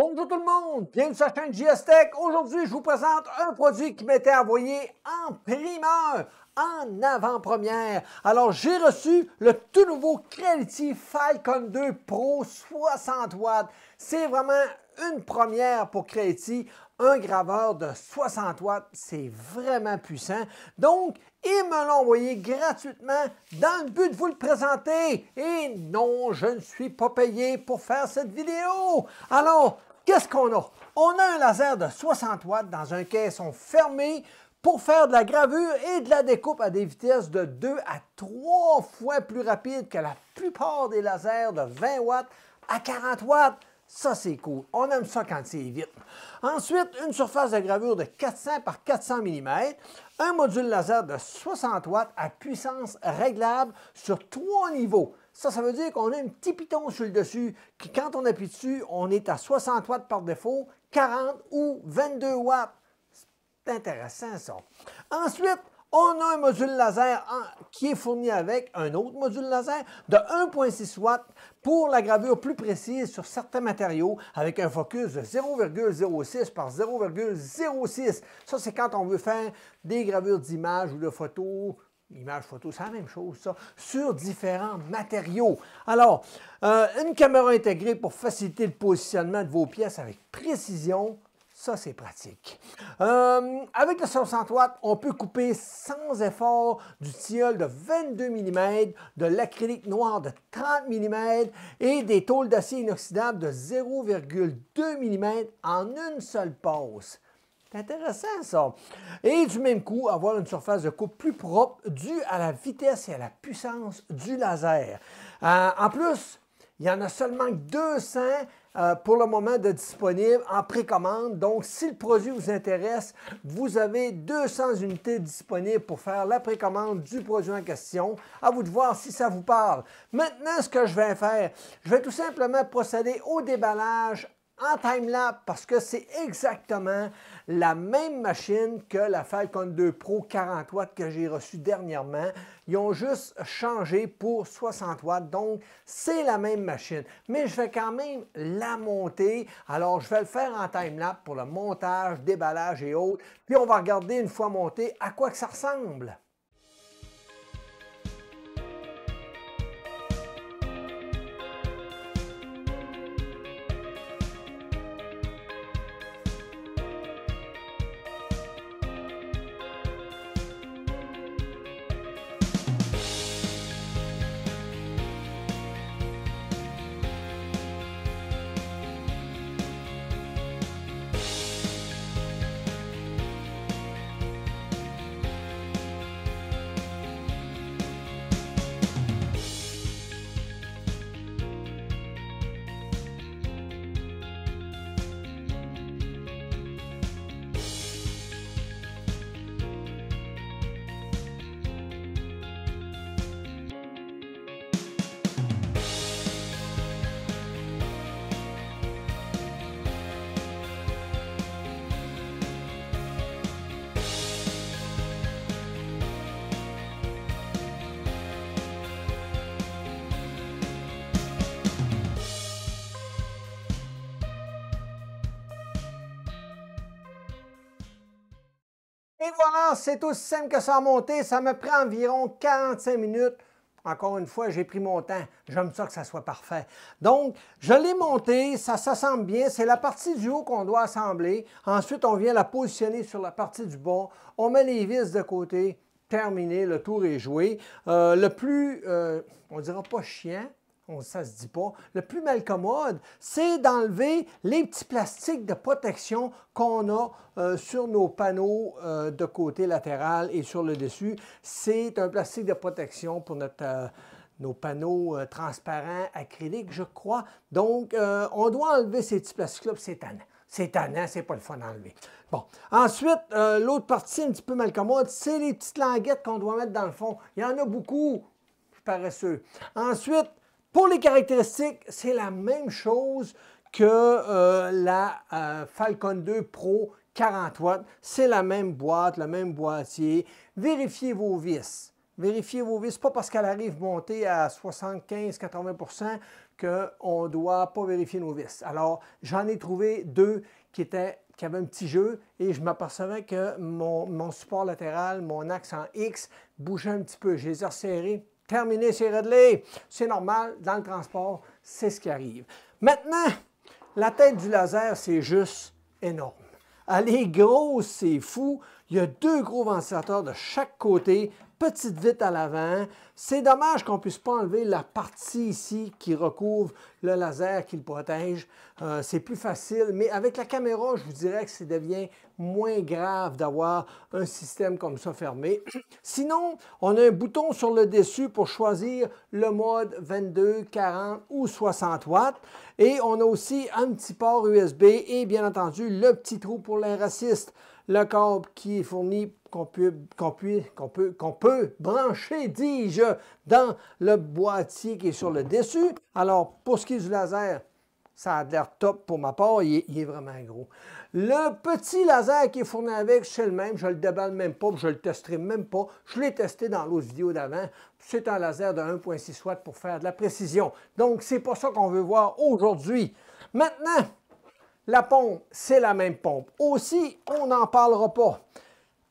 Bonjour tout le monde, bienvenue sur la chaîne JS Tech. Aujourd'hui, je vous présente un produit qui m'était envoyé en primeur, en avant-première. Alors, j'ai reçu le tout nouveau Creality Falcon 2 Pro 60 watts. C'est vraiment une première pour Creality. Un graveur de 60 watts, c'est vraiment puissant. Donc, ils me l'ont envoyé gratuitement dans le but de vous le présenter. Et non, je ne suis pas payé pour faire cette vidéo. Alors, qu'est-ce qu'on a? On a un laser de 60 watts dans un caisson fermé pour faire de la gravure et de la découpe à des vitesses de 2 à 3 fois plus rapides que la plupart des lasers de 20 watts à 40 watts. Ça, c'est cool. On aime ça quand c'est vite. Ensuite, une surface de gravure de 400 par 400 mm, un module laser de 60 watts à puissance réglable sur trois niveaux. Ça, ça veut dire qu'on a un petit piton sur le dessus, qui quand on appuie dessus, on est à 60 watts par défaut, 40 ou 22 watts. C'est intéressant, ça. Ensuite, on a un module laser qui est fourni avec un autre module laser de 1.6 watts pour la gravure plus précise sur certains matériaux avec un focus de 0,06 par 0,06. Ça, c'est quand on veut faire des gravures d'images ou de photos Image photo, c'est la même chose, ça, sur différents matériaux. Alors, euh, une caméra intégrée pour faciliter le positionnement de vos pièces avec précision, ça, c'est pratique. Euh, avec le 60 watts, on peut couper sans effort du tilleul de 22 mm, de l'acrylique noir de 30 mm et des tôles d'acier inoxydable de 0,2 mm en une seule passe. C'est intéressant ça. Et du même coup, avoir une surface de coupe plus propre due à la vitesse et à la puissance du laser. Euh, en plus, il y en a seulement 200 euh, pour le moment de disponibles en précommande. Donc, si le produit vous intéresse, vous avez 200 unités disponibles pour faire la précommande du produit en question. À vous de voir si ça vous parle. Maintenant, ce que je vais faire, je vais tout simplement procéder au déballage en time-lapse parce que c'est exactement la même machine que la Falcon 2 Pro 40 watts que j'ai reçue dernièrement. Ils ont juste changé pour 60 watts, donc c'est la même machine. Mais je vais quand même la monter. Alors, je vais le faire en time-lapse pour le montage, déballage et autres. Puis, on va regarder une fois monté à quoi que ça ressemble. Et voilà, c'est aussi simple que ça a monté. Ça me prend environ 45 minutes. Encore une fois, j'ai pris mon temps. J'aime ça que ça soit parfait. Donc, je l'ai monté, ça s'assemble bien. C'est la partie du haut qu'on doit assembler. Ensuite, on vient la positionner sur la partie du bas. On met les vis de côté. Terminé, le tour est joué. Euh, le plus, euh, on dira pas chiant, ça ne se dit pas. Le plus mal commode, c'est d'enlever les petits plastiques de protection qu'on a euh, sur nos panneaux euh, de côté latéral et sur le dessus. C'est un plastique de protection pour notre, euh, nos panneaux transparents acryliques, je crois. Donc, on doit enlever ces petits plastiques-là, c'est tannant. C'est tannant, c'est pas le fun d'enlever. Bon. Ensuite, l'autre partie un petit peu mal commode, c'est les petites languettes qu'on doit mettre dans le fond. Il y en a beaucoup, paresseux. Ensuite, pour les caractéristiques, c'est la même chose que euh, la euh, Falcon 2 Pro 40 watts. C'est la même boîte, le même boîtier. Vérifiez vos vis. vérifiez vos vis. Pas parce qu'elle arrive montée à 75-80% qu'on ne doit pas vérifier nos vis. Alors, j'en ai trouvé deux qui, étaient, qui avaient un petit jeu et je m'apercevais que mon, support latéral, mon axe en X, bougeait un petit peu. Je les ai. Terminé, c'est réglé. C'est normal, dans le transport, c'est ce qui arrive. Maintenant, la tête du laser, c'est juste énorme. Elle est grosse, c'est fou. Il y a deux gros ventilateurs de chaque côté, petite vitre à l'avant. C'est dommage qu'on ne puisse pas enlever la partie ici qui recouvre le laser, qui le protège. Euh, c'est plus facile, mais avec la caméra, je vous dirais que ça devient moins grave d'avoir un système comme ça fermé. Sinon, on a un bouton sur le dessus pour choisir le mode 22, 40 ou 60 watts. Et on a aussi un petit port USB et bien entendu le petit trou pour l'air assist le câble qui est fourni, qu'on peut, brancher, dis-je, dans le boîtier qui est sur le dessus. Alors, pour ce qui est du laser, ça a l'air top pour ma part, il est, vraiment gros. Le petit laser qui est fourni avec, c'est le même, je le déballe même pas, je le testerai même pas. Je l'ai testé dans l'autre vidéo d'avant. C'est un laser de 1.6 watts pour faire de la précision. Donc, c'est pas ça qu'on veut voir aujourd'hui. Maintenant, la pompe, c'est la même pompe. Aussi, on n'en parlera pas.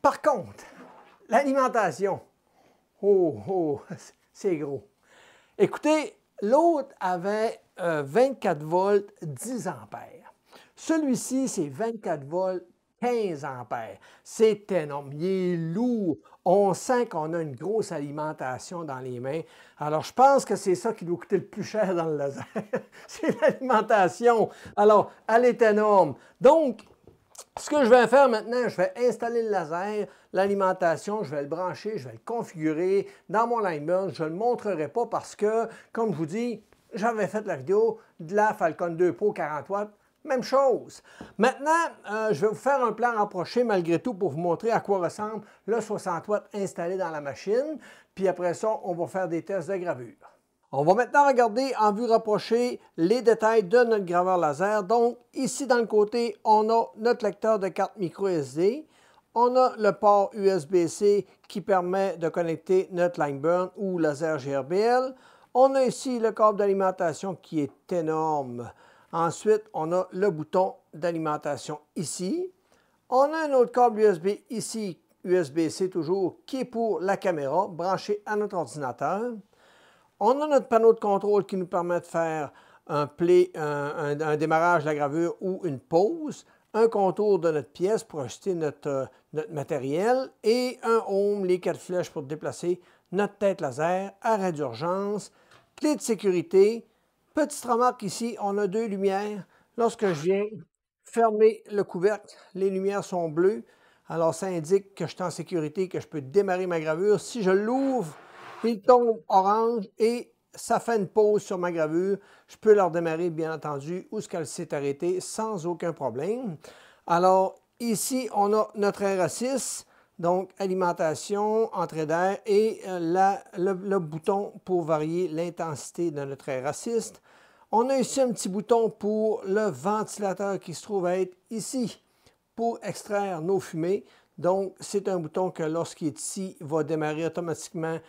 Par contre, l'alimentation, oh, oh, c'est gros. Écoutez, l'autre avait 24 euh, volts, 10 ampères. Celui-ci, c'est 24 volts, 15 ampères. C'est énorme, il est lourd. On sent qu'on a une grosse alimentation dans les mains. Alors, je pense que c'est ça qui doit coûter le plus cher dans le laser. c'est l'alimentation. Alors, elle est énorme. Donc, ce que je vais faire maintenant, je vais installer le laser, l'alimentation, je vais le brancher, je vais le configurer dans mon Lineburn. Je ne le montrerai pas parce que, comme je vous dis, j'avais fait la vidéo de la Falcon 2 Pro 40 watts même chose. Maintenant, euh, je vais vous faire un plan rapproché malgré tout pour vous montrer à quoi ressemble le 60 watts installé dans la machine. Puis après ça, on va faire des tests de gravure. On va maintenant regarder en vue rapprochée les détails de notre graveur laser. Donc, ici dans le côté, on a notre lecteur de carte micro SD. On a le port USB-C qui permet de connecter notre Lineburn ou laser GRBL. On a ici le câble d'alimentation qui est énorme. Ensuite, on a le bouton d'alimentation ici. On a un autre câble USB ici, USB-C toujours, qui est pour la caméra, branché à notre ordinateur. On a notre panneau de contrôle qui nous permet de faire un, démarrage de la gravure ou une pause, un contour de notre pièce pour ajuster notre, euh, notre matériel et un home, les quatre flèches pour déplacer notre tête laser, arrêt d'urgence, clé de sécurité, Petite remarque ici, on a deux lumières. Lorsque je viens fermer le couvercle, les lumières sont bleues. Alors, ça indique que je suis en sécurité, que je peux démarrer ma gravure. Si je l'ouvre, il tombe orange et ça fait une pause sur ma gravure. Je peux la redémarrer, bien entendu, où ce qu'elle s'est arrêtée sans aucun problème. Alors, ici, on a notre R6. Donc, alimentation, entrée d'air et euh, le, bouton pour varier l'intensité de notre air assist. On a ici un petit bouton pour le ventilateur qui se trouve être ici pour extraire nos fumées. Donc, c'est un bouton que lorsqu'il est ici, va démarrer automatiquement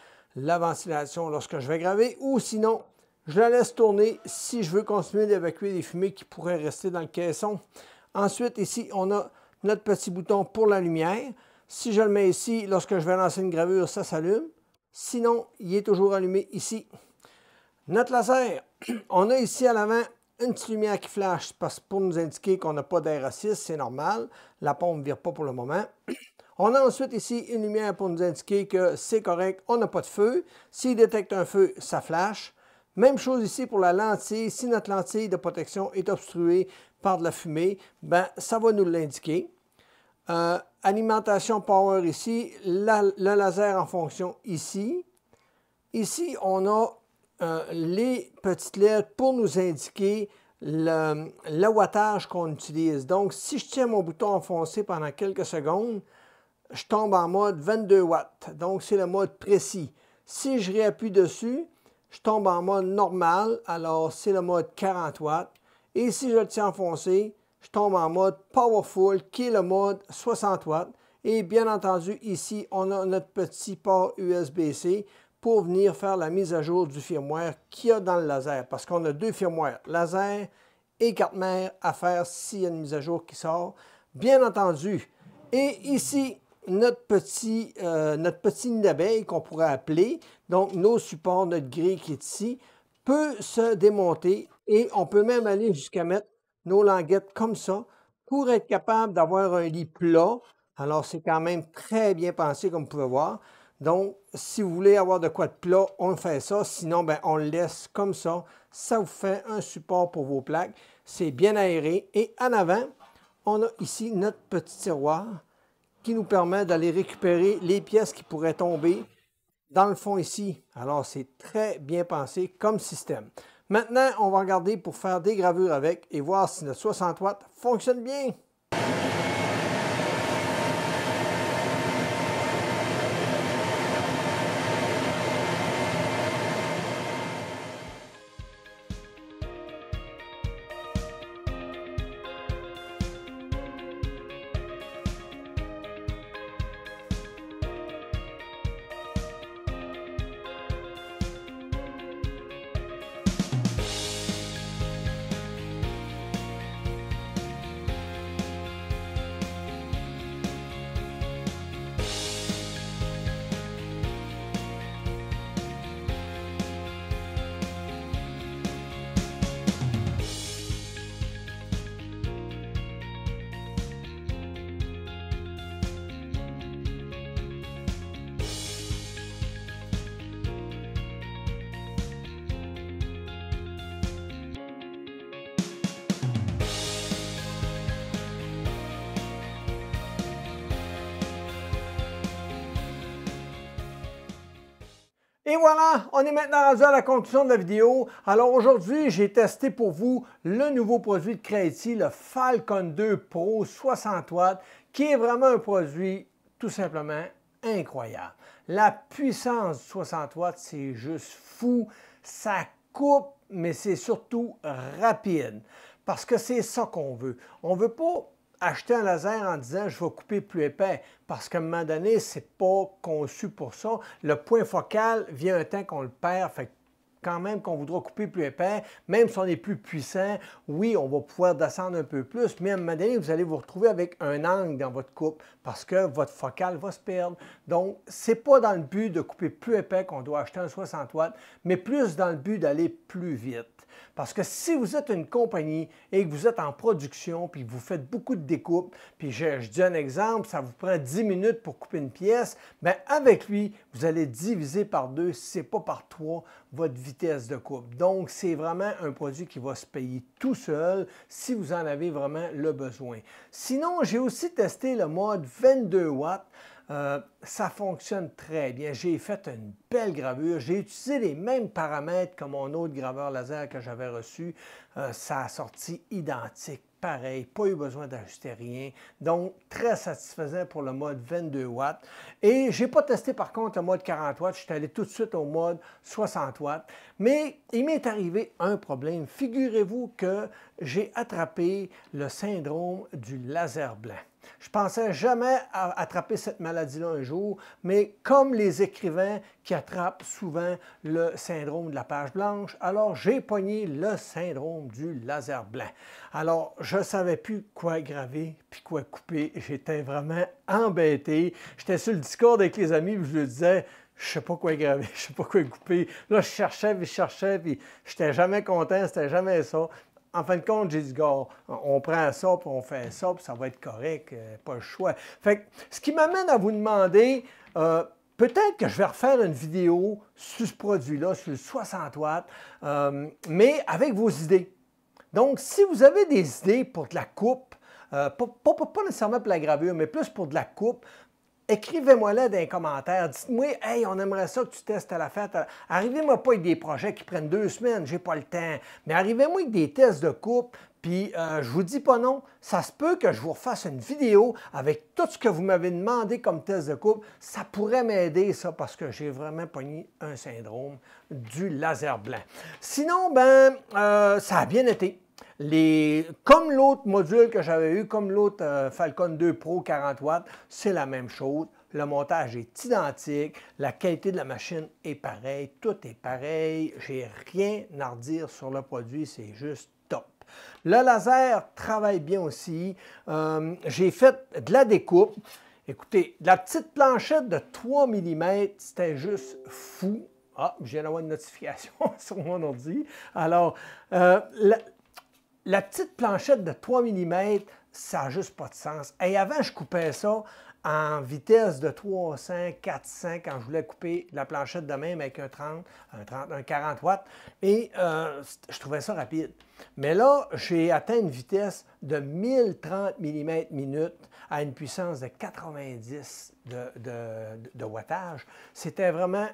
la ventilation lorsque je vais graver ou sinon, je la laisse tourner si je veux continuer d'évacuer des fumées qui pourraient rester dans le caisson. Ensuite, ici, on a notre petit bouton pour la lumière. Si je le mets ici, lorsque je vais lancer une gravure, ça s'allume. Sinon, il est toujours allumé ici. Notre laser, on a ici à l'avant une petite lumière qui flash pour nous indiquer qu'on n'a pas d'air 6, c'est normal. La pompe ne vire pas pour le moment. On a ensuite ici une lumière pour nous indiquer que c'est correct, on n'a pas de feu. S'il détecte un feu, ça flash. Même chose ici pour la lentille. Si notre lentille de protection est obstruée par de la fumée, ben, ça va nous l'indiquer. Euh, alimentation power ici, le laser en fonction ici. Ici, on a euh, les petites lettres pour nous indiquer le, wattage qu'on utilise. Donc, si je tiens mon bouton enfoncé pendant quelques secondes, je tombe en mode 22 watts. Donc, c'est le mode précis. Si je réappuie dessus, je tombe en mode normal. Alors, c'est le mode 40 watts. Et si je le tiens enfoncé, je tombe en mode Powerful, qui est le mode 60 watts. Et bien entendu, ici, on a notre petit port USB-C pour venir faire la mise à jour du firmware qu'il y a dans le laser. Parce qu'on a deux firmwares, laser et carte mère à faire s'il y a une mise à jour qui sort. Bien entendu. Et ici, notre petit, euh, d'abeille qu'on pourrait appeler, donc nos supports, notre grille qui est ici, peut se démonter et on peut même aller jusqu'à mettre nos languettes comme ça pour être capable d'avoir un lit plat. Alors, c'est quand même très bien pensé, comme vous pouvez voir. Donc, si vous voulez avoir de quoi de plat, on fait ça. Sinon, ben, on le laisse comme ça. Ça vous fait un support pour vos plaques. C'est bien aéré. Et en avant, on a ici notre petit tiroir qui nous permet d'aller récupérer les pièces qui pourraient tomber dans le fond ici. Alors, c'est très bien pensé comme système. Maintenant, on va regarder pour faire des gravures avec et voir si notre 60 watts fonctionne bien. Et voilà, on est maintenant rendu à la conclusion de la vidéo. Alors aujourd'hui, j'ai testé pour vous le nouveau produit de Creative, le Falcon 2 Pro 60 watts, qui est vraiment un produit tout simplement incroyable. La puissance 60 watts, c'est juste fou. Ça coupe, mais c'est surtout rapide. Parce que c'est ça qu'on veut. On ne veut pas acheter un laser en disant je vais couper plus épais parce qu'à un moment donné, ce n'est pas conçu pour ça. Le point focal vient un temps qu'on le perd. Fait quand même qu'on voudra couper plus épais, même si on est plus puissant, oui, on va pouvoir descendre un peu plus, mais à un moment donné, vous allez vous retrouver avec un angle dans votre coupe parce que votre focal va se perdre. Donc, ce n'est pas dans le but de couper plus épais qu'on doit acheter un 60 watts, mais plus dans le but d'aller plus vite. Parce que si vous êtes une compagnie et que vous êtes en production, puis vous faites beaucoup de découpes, puis je, dis un exemple, ça vous prend 10 minutes pour couper une pièce, bien avec lui, vous allez diviser par deux, si ce n'est pas par trois, votre vitesse de coupe. Donc, c'est vraiment un produit qui va se payer tout seul si vous en avez vraiment le besoin. Sinon, j'ai aussi testé le mode 22 watts. Euh, ça fonctionne très bien. J'ai fait une belle gravure. J'ai utilisé les mêmes paramètres que mon autre graveur laser que j'avais reçu. Euh, ça a sorti identique, pareil, pas eu besoin d'ajuster rien. Donc, très satisfaisant pour le mode 22 watts. Et je n'ai pas testé par contre le mode 40 watts. Je suis allé tout de suite au mode 60 watts. Mais il m'est arrivé un problème. Figurez-vous que j'ai attrapé le syndrome du laser blanc. Je pensais jamais attraper cette maladie-là un jour, mais comme les écrivains qui attrapent souvent le syndrome de la page blanche, alors j'ai pogné le syndrome du laser blanc. Alors, je ne savais plus quoi graver puis quoi couper. J'étais vraiment embêté. J'étais sur le Discord avec les amis, je leur disais, je sais pas quoi graver, je sais pas quoi couper. Là, je cherchais, puis je cherchais, puis je n'étais jamais content, c'était jamais ça en fin de compte, j'ai dit, gars, on prend ça, puis on fait ça, puis ça va être correct, euh, pas le choix. Fait que, ce qui m'amène à vous demander, euh, peut-être que je vais refaire une vidéo sur ce produit-là, sur le 60 watts, euh, mais avec vos idées. Donc, si vous avez des idées pour de la coupe, pas, pas, nécessairement pour la gravure, mais plus pour de la coupe, Écrivez-moi-le dans les commentaires. Dites-moi, hey, on aimerait ça que tu testes à la fête. Arrivez-moi pas avec des projets qui prennent deux semaines, j'ai pas le temps. Mais arrivez-moi avec des tests de coupe, puis euh, je vous dis pas non. Ça se peut que je vous refasse une vidéo avec tout ce que vous m'avez demandé comme test de coupe. Ça pourrait m'aider, ça, parce que j'ai vraiment pogné un syndrome du laser blanc. Sinon, ben, euh, ça a bien été. Comme l'autre module que j'avais eu, comme l'autre euh, Falcon 2 Pro 40 watts, c'est la même chose. Le montage est identique, la qualité de la machine est pareille, tout est pareil. J'ai rien à redire sur le produit, c'est juste top. Le laser travaille bien aussi. Euh, j'ai fait de la découpe. Écoutez, la petite planchette de 3 mm, c'était juste fou. Ah, viens d'avoir une notification sur mon ordi. Alors, euh, petite planchette de 3 mm, ça n'a juste pas de sens. Et avant, je coupais ça en vitesse de 300, 400 quand je voulais couper la planchette de même avec un 30, un 30, un 40 watts. Et euh, je trouvais ça rapide. Mais là, j'ai atteint une vitesse de 1030 mm minute à une puissance de 90 de wattage. C'était vraiment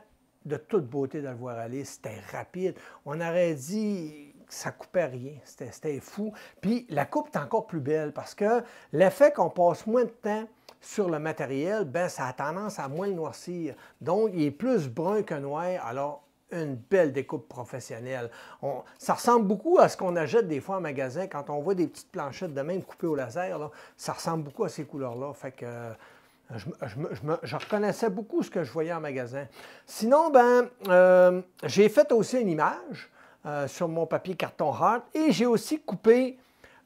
de toute beauté de le voir aller. C'était rapide. On aurait dit ça coupait rien. C'était fou. Puis la coupe est encore plus belle parce que l'effet qu'on passe moins de temps sur le matériel, ben, ça a tendance à moins le noircir. Donc, il est plus brun que noir. Alors, une belle découpe professionnelle. ça ressemble beaucoup à ce qu'on achète des fois en magasin quand on voit des petites planchettes de même coupées au laser. ça ressemble beaucoup à ces couleurs-là. Fait que je, reconnaissais beaucoup ce que je voyais en magasin. Sinon, ben, euh, j'ai fait aussi une image euh, sur mon papier carton hard et j'ai aussi coupé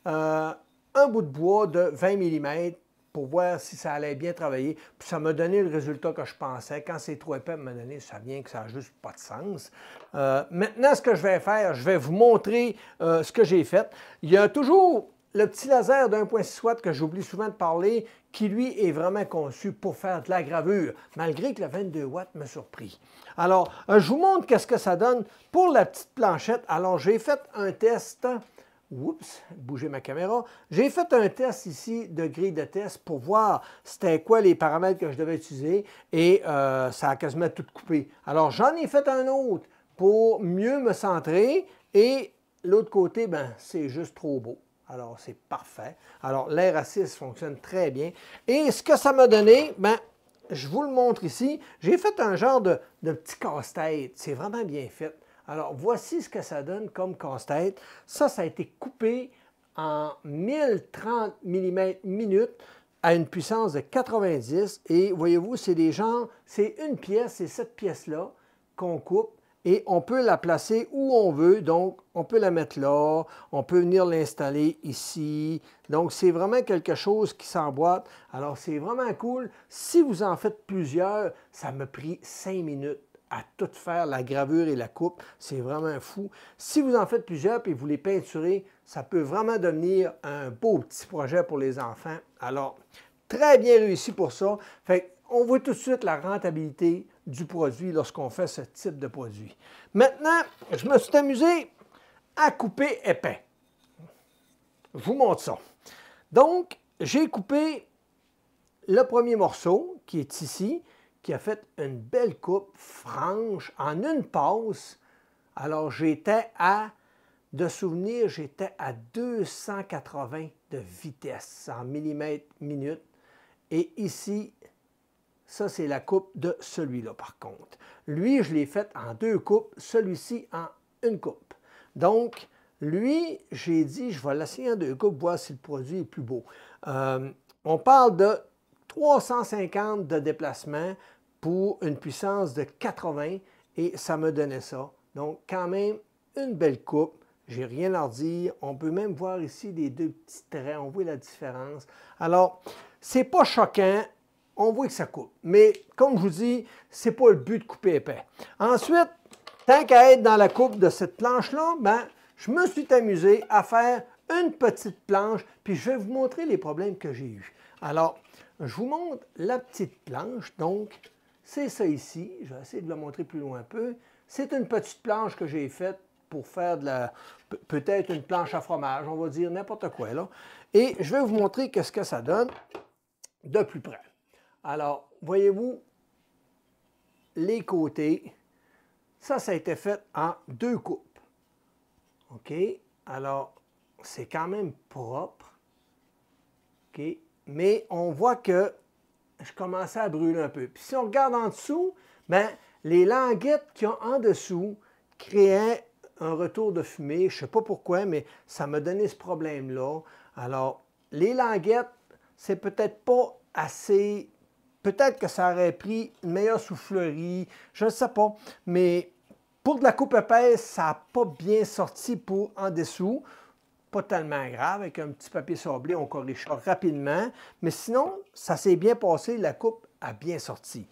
euh, un bout de bois de 20 mm pour voir si ça allait bien travailler. Puis ça m'a donné le résultat que je pensais. Quand c'est trop épais, me donné, ça vient que ça n'a juste pas de sens. maintenant, ce que je vais faire, je vais vous montrer ce que j'ai fait. Il y a toujours le petit laser d'1.6 watts que j'oublie souvent de parler, qui lui est vraiment conçu pour faire de la gravure, malgré que le 22 watts me surpris. Alors, euh, je vous montre qu'est-ce que ça donne pour la petite planchette. Alors, j'ai fait un test. Oups, bouger ma caméra. J'ai fait un test ici de grille de test pour voir c'était quoi les paramètres que je devais utiliser et euh, ça a quasiment tout coupé. Alors, j'en ai fait un autre pour mieux me centrer et l'autre côté, ben, c'est juste trop beau. Alors, c'est parfait. Alors, l'air à 6 fonctionne très bien. Et ce que ça m'a donné, ben, je vous le montre ici. J'ai fait un genre de, petit casse-tête. C'est vraiment bien fait. Alors, voici ce que ça donne comme casse-tête. Ça, ça a été coupé en 1030 mm minute à une puissance de 90. Et voyez-vous, c'est des genres, c'est une pièce, c'est cette pièce-là qu'on coupe et on peut la placer où on veut. Donc, on peut la mettre là, on peut venir l'installer ici. Donc, c'est vraiment quelque chose qui s'emboîte. Alors, c'est vraiment cool. Si vous en faites plusieurs, ça me pris cinq minutes à tout faire, la gravure et la coupe. C'est vraiment fou. Si vous en faites plusieurs et vous les peinturez, ça peut vraiment devenir un beau petit projet pour les enfants. Alors, très bien réussi pour ça. Fait on voit tout de suite la rentabilité du produit lorsqu'on fait ce type de produit. Maintenant, je me suis amusé à couper épais. Je vous montre ça. Donc, j'ai coupé le premier morceau qui est ici, qui a fait une belle coupe franche en une passe. Alors, j'étais à, de souvenir, j'étais à 280 de vitesse en millimètres minute. Et ici, ça, c'est la coupe de celui-là, par contre. Lui, je l'ai fait en deux coupes, celui-ci en une coupe. Donc, lui, j'ai dit, je vais l'essayer en deux coupes, voir si le produit est plus beau. Euh, on parle de 350 de déplacement pour une puissance de 80 et ça me donnait ça. Donc, quand même, une belle coupe. J'ai rien à dire. On peut même voir ici les deux petits traits. On voit la différence. Alors, c'est pas choquant on voit que ça coupe. Mais comme je vous dis, ce n'est pas le but de couper épais. Ensuite, tant qu'à être dans la coupe de cette planche-là, ben, je me suis amusé à faire une petite planche, puis je vais vous montrer les problèmes que j'ai eus. Alors, je vous montre la petite planche. Donc, c'est ça ici. Je vais essayer de la montrer plus loin un peu. C'est une petite planche que j'ai faite pour faire de la peut-être une planche à fromage, on va dire n'importe quoi. Et je vais vous montrer qu'est-ce que ça donne de plus près. Alors, voyez-vous, les côtés, ça, ça a été fait en deux coupes. OK? Alors, c'est quand même propre. OK? Mais on voit que je commençais à brûler un peu. Puis si on regarde en dessous, bien, les languettes qui ont en dessous créaient un retour de fumée. Je ne sais pas pourquoi, mais ça m'a donné ce problème-là. Alors, les languettes, c'est peut-être pas assez. Peut-être que ça aurait pris une meilleure soufflerie, je ne sais pas. Mais pour de la coupe épaisse, ça n'a pas bien sorti pour en dessous. Pas tellement grave, avec un petit papier sablé, on corrige rapidement. Mais sinon, ça s'est bien passé, la coupe a bien sorti.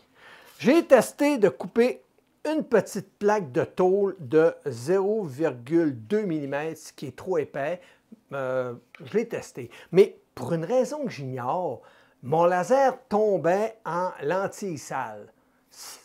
J'ai testé de couper une petite plaque de tôle de 0,2 mm, ce qui est trop épais. Euh, je l'ai testé. Mais pour une raison que j'ignore, mon laser tombait en lentille sale.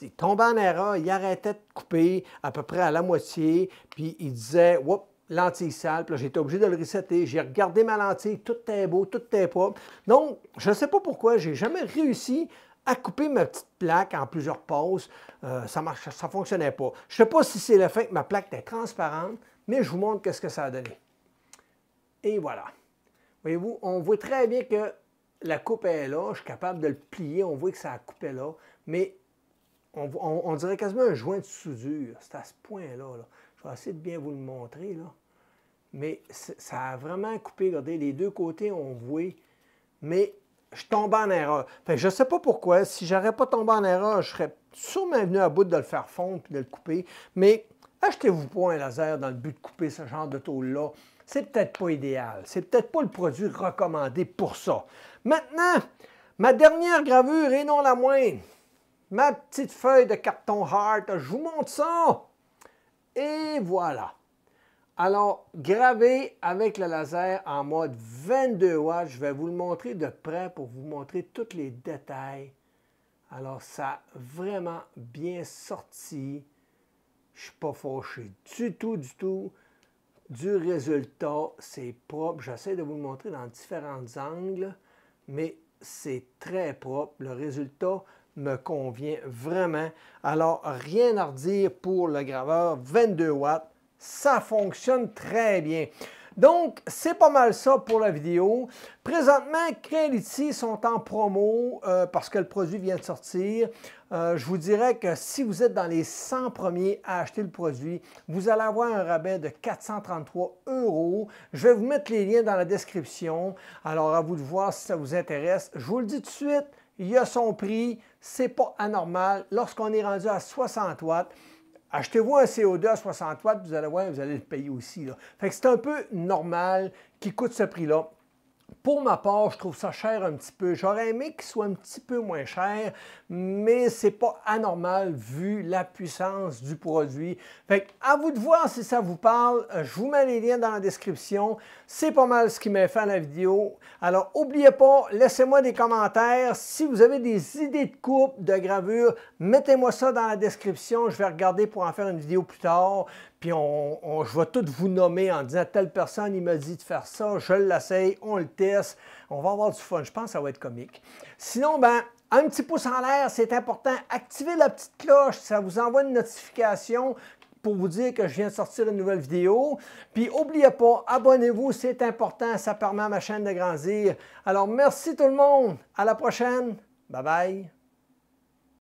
Il tombait en erreur, il arrêtait de couper à peu près à la moitié, puis il disait, Oups, lentille sale. Puis j'étais obligé de le resetter. J'ai regardé ma lentille, tout est beau, tout est propre. Donc, je ne sais pas pourquoi, j'ai jamais réussi à couper ma petite plaque en plusieurs pauses. Euh, ça ne fonctionnait pas. Je ne sais pas si c'est le fait que ma plaque est transparente, mais je vous montre qu'est-ce que ça a donné. Et voilà. Voyez-vous, on voit très bien que la coupe est là. Je suis capable de le plier. On voit que ça a coupé là. Mais on, dirait quasiment un joint de soudure. C'est à ce point-là. Je vais essayer de bien vous le montrer. Là. Mais ça a vraiment coupé. Regardez, les deux côtés, on voit. Mais je tombe en erreur. je ne sais pas pourquoi. Si je n'aurais pas tombé en erreur, je serais sûrement venu à bout de le faire fondre et de le couper. Mais achetez-vous pas un laser dans le but de couper ce genre de tôle-là. C'est peut-être pas idéal. C'est peut-être pas le produit recommandé pour ça. Maintenant, ma dernière gravure, et non la moindre, ma petite feuille de carton Hart, je vous montre ça. Et voilà. Alors, gravé avec le laser en mode 22 watts, je vais vous le montrer de près pour vous montrer tous les détails. Alors, ça a vraiment bien sorti. Je suis pas fâché du tout, du tout du résultat. C'est propre. J'essaie de vous le montrer dans différents angles, mais c'est très propre. Le résultat me convient vraiment. Alors, rien à redire pour le graveur 22 watts ça fonctionne très bien. Donc, c'est pas mal ça pour la vidéo. Présentement, Creality sont en promo euh, parce que le produit vient de sortir. Euh, je vous dirais que si vous êtes dans les 100 premiers à acheter le produit, vous allez avoir un rabais de 433 euros. Je vais vous mettre les liens dans la description. Alors, à vous de voir si ça vous intéresse. Je vous le dis tout de suite, il y a son prix. C'est pas anormal. Lorsqu'on est rendu à 60 watts, Achetez-vous un CO2 à 60 watts, vous allez voir, vous allez le payer aussi. Fait que c'est un peu normal qu'il coûte ce prix-là. Pour ma part, je trouve ça cher un petit peu. J'aurais aimé qu'il soit un petit peu moins cher, mais c'est pas anormal vu la puissance du produit. Fait à vous de voir si ça vous parle. Je vous mets les liens dans la description. C'est pas mal ce qui m'a fait la vidéo. Alors, n'oubliez pas, laissez-moi des commentaires. Si vous avez des idées de coupe, de gravure, mettez-moi ça dans la description. Je vais regarder pour en faire une vidéo plus tard. Puis on, je vais tout vous nommer en disant telle personne, il m'a dit de faire ça, je l'essaye, on le teste, on va avoir du fun. Je pense que ça va être comique. Sinon, ben, un petit pouce en l'air, c'est important. Activez la petite cloche, ça vous envoie une notification pour vous dire que je viens de sortir une nouvelle vidéo. Puis n'oubliez pas, abonnez-vous, c'est important, ça permet à ma chaîne de grandir. Alors merci tout le monde, à la prochaine, bye bye.